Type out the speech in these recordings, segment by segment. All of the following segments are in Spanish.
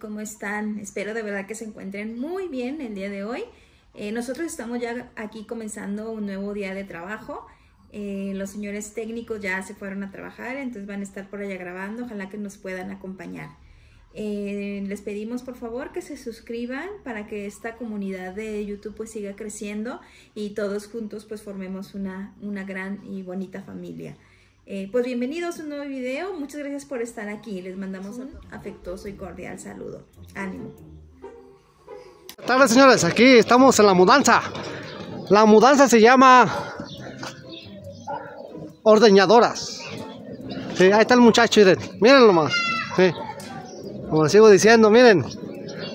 ¿cómo están? Espero de verdad que se encuentren muy bien el día de hoy. Eh, nosotros estamos ya aquí comenzando un nuevo día de trabajo. Eh, los señores técnicos ya se fueron a trabajar, entonces van a estar por allá grabando. Ojalá que nos puedan acompañar. Eh, les pedimos por favor que se suscriban para que esta comunidad de YouTube pues siga creciendo y todos juntos pues formemos una, una gran y bonita familia. Eh, pues bienvenidos a un nuevo video, muchas gracias por estar aquí, les mandamos un afectuoso y cordial saludo. Ánimo. Buenas tardes señores, aquí estamos en la mudanza. La mudanza se llama ordeñadoras. Sí, ahí está el muchacho, miren, miren nomás. Sí. Como les sigo diciendo, miren,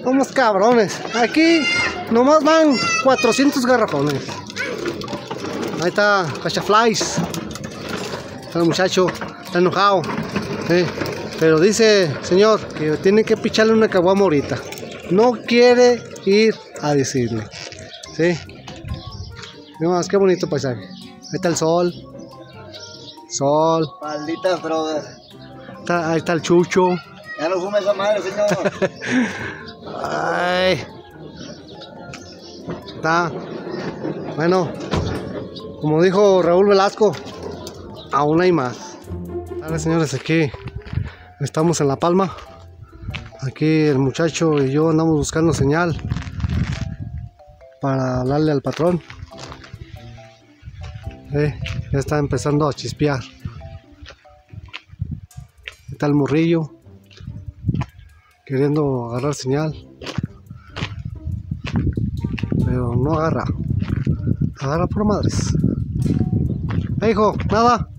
somos cabrones. Aquí nomás van 400 garrafones. Ahí está Cachaflies. Está el muchacho, está enojado. Sí. Pero dice, señor, que tiene que picharle una caguama ahorita. No quiere ir a decirle. Sí. Miren qué bonito paisaje. Ahí está el sol. Sol. Malditas drogas. Está- ahí está el chucho. Ya no fume esa madre, señor. Ay. Está. Bueno, como dijo Raúl Velasco, aún hay más. Señores, aquí estamos en La Palma. Aquí el muchacho y yo andamos buscando señal para hablarle al patrón. Eh, ya está empezando a chispear. Está el morrillo queriendo agarrar señal. Pero no agarra. Agarra por madres. Hijo, nada.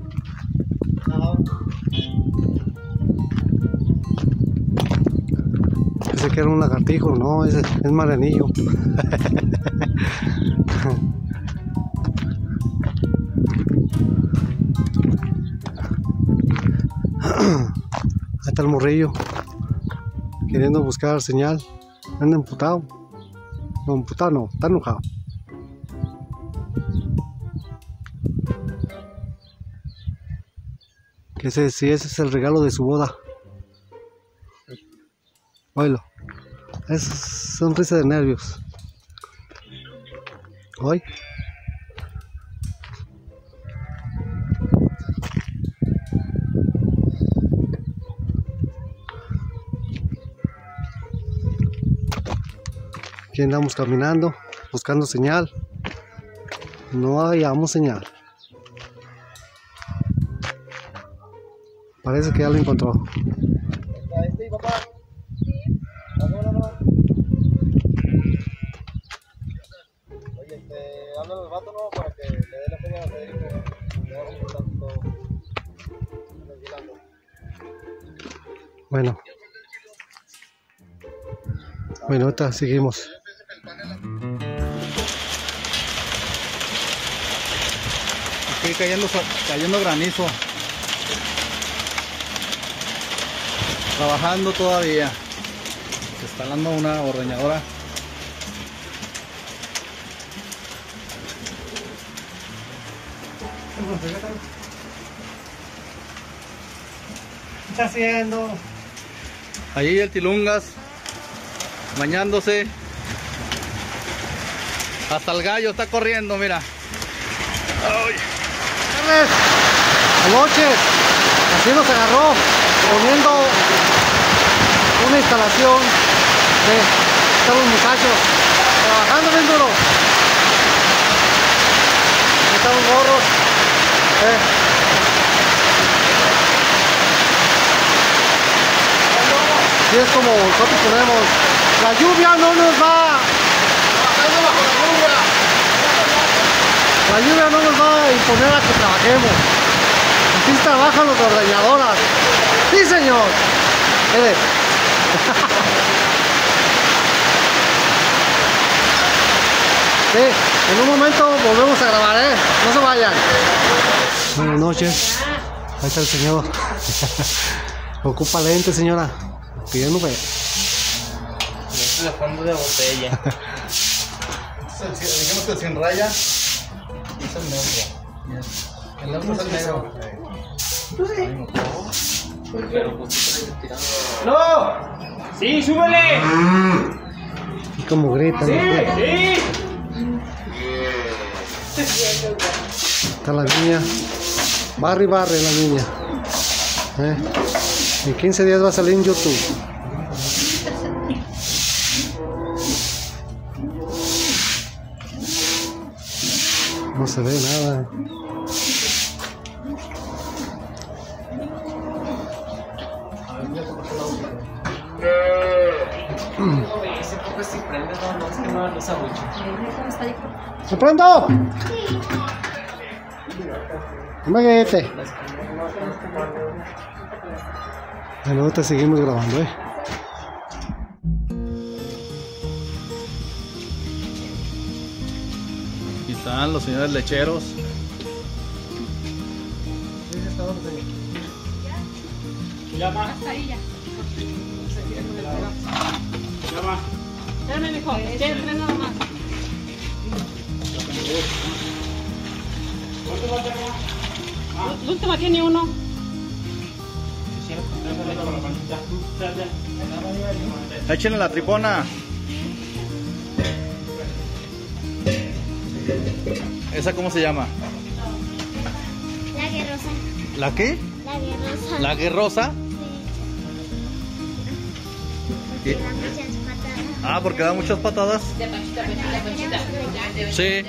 Pensé que era un lagartijo, no, ese es maranillo. Ahí está el morrillo queriendo buscar señal. Anda emputado. No, emputado no, está enojado. Ese, si ese es el regalo de su boda. Oílo. Es sonrisa de nervios. Hoy. Aquí andamos caminando, buscando señal. No hallamos señal. A contar todo. Anda vigilando. Bueno. Bueno, ahorita seguimos. Aquí cayendo, cayendo granizo. Trabajando todavía. Se está dando una ordeñadora. ¿Qué está haciendo? Allí el Tilungas, bañándose. Hasta el gallo está corriendo, mira. Ay. Viernes, anoche, así nos agarró poniendo una instalación de muchachos trabajando bien duro. Los gorros. eh. Así es como nosotros ponemos. La lluvia no nos va. La lluvia no nos va a imponer a que trabajemos. Así trabajan los ordeñadoras. Sí, señor. Mire. Sí, en un momento volvemos a grabar, ¿eh? No se vayan. Buenas noches. Ahí está el señor. Ocupa lente, señora. Pidiendo fe. la fondo de botella. Dijimos que sin raya. Hizo el negro. El otro es el negro. ¡No! ¡Sí, súbele! Y como gritan. ¡Sí! ¡Sí! Está la niña. Barre y barre la niña. ¿Eh? En 15 días va a salir en YouTube. No se ve nada. Poco si prende, no, no, es que no lo usa mucho. ¡Se prendo! Maguete. Bueno, ahorita seguimos grabando, eh. Aquí están los señores lecheros. Llama. Llama. Espérame, mijo, ya entré nada más. ¿Cuánto va a llamar? La última tiene uno. Échenle la tripona. ¿Esa cómo se llama? La guerrosa. ¿La qué? La guerrosa. ¿La guerrosa? Porque da muchas patadas. Ah, porque da muchas patadas. Sí.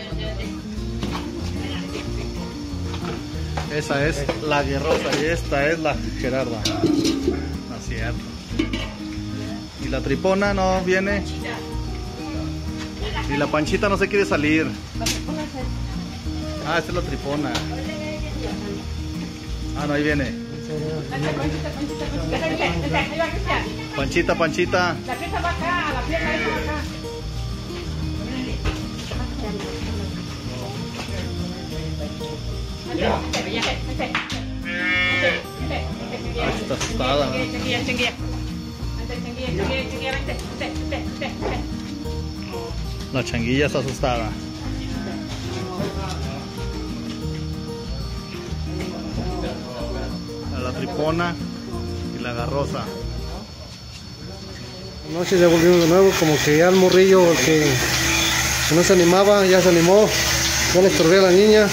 Esa es la guerrosa y esta es la Gerarda. No es cierto. Y la tripona no viene. Y la panchita no se quiere salir. Ah, esta es la tripona. Ah, no, ahí viene. Panchita, panchita. La pieza va acá, la pieza esa va acá. Está asustada. La changuilla está asustada. A la tripona y la garrosa. Anoche ya volvimos de nuevo, como que ya el morrillo que, que no se animaba, ya se animó. Ya le estorbé a la niña.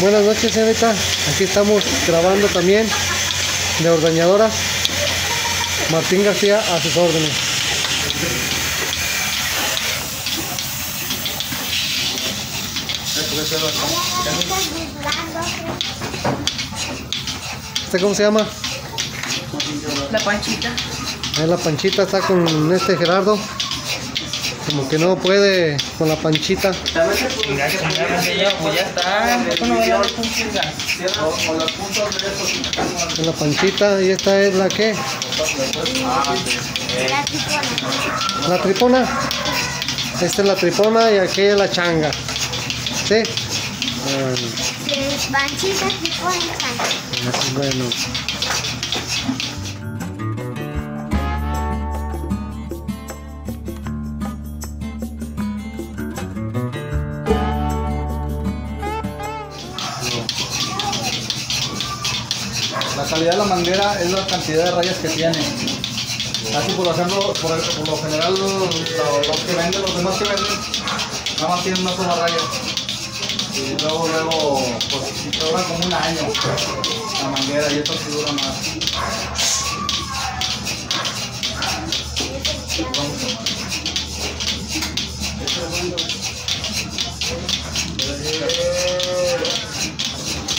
Buenas noches, señorita. Aquí estamos grabando también de ordeñadora. Martín García a sus órdenes. ¿Este cómo se llama? La panchita. Ahí la panchita está con este Gerardo. Como que no puede con la panchita. Pues ya está. Con la panchita. Y esta es la que? La tripona. Esta es la tripona y aquí es la changa. ¿Sí? Bueno, Si Panchita, tripona y changa. bueno. La calidad de la manguera es la cantidad de rayas que tiene. Así por ejemplo, por, lo general los, que venden, los demás que venden, nada más tienen una sola raya. Y luego, luego, pues duran como un año la manguera y esto sí dura más.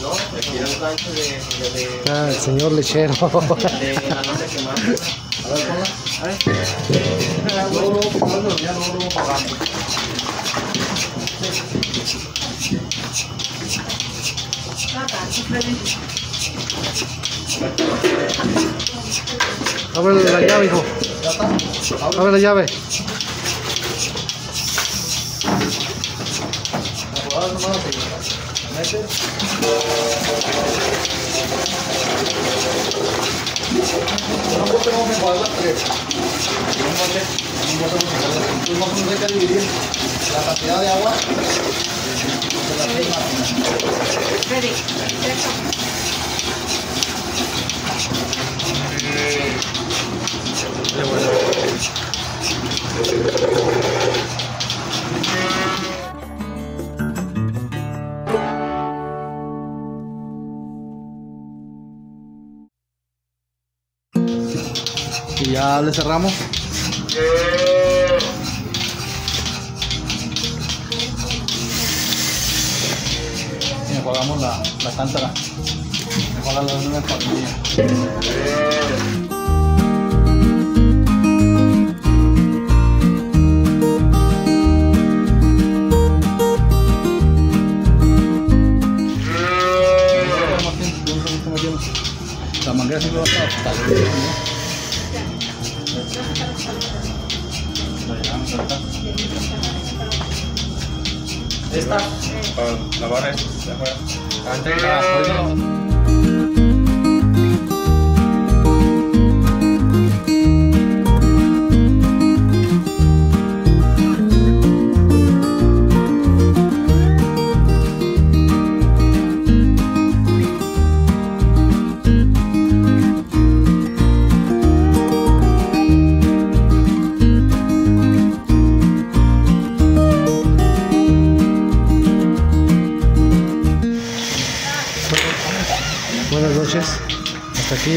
No, me quiero un gancho de, de, de, Ah, el señor lechero. de la que más. A ver, ponla. Luego, luego, ponlo, ya luego, luego la llave, hijo. Abre la llave. Nomás la figura. Mete. En un bote vamos a enjuagar las tres. En un bote, en un bote vamos a enjuagar las tres. Entonces vamos a tener que dividir la cantidad de agua de máquinas. Ya le cerramos. Y enjuagamos la, la cántara. Enjuagamos en una familia. La manguera siempre va a estar Esta. Para lavar esto de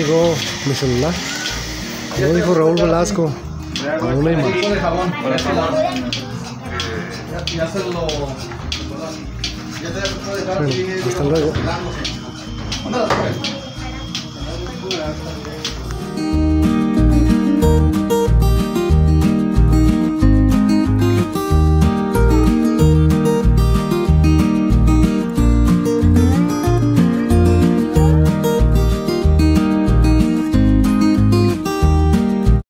llegó mi celular. Como dijo Raúl Velasco, con una imagen. Hasta luego.